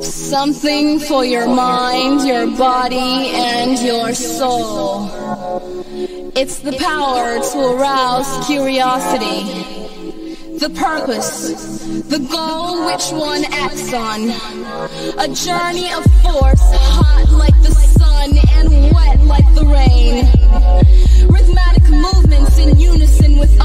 Something for your mind, your body, and your soul. It's the power to arouse curiosity. The purpose, the goal which one acts on. A journey of force, hot like the sun and wet like the rain. Rhythmic movements in unison with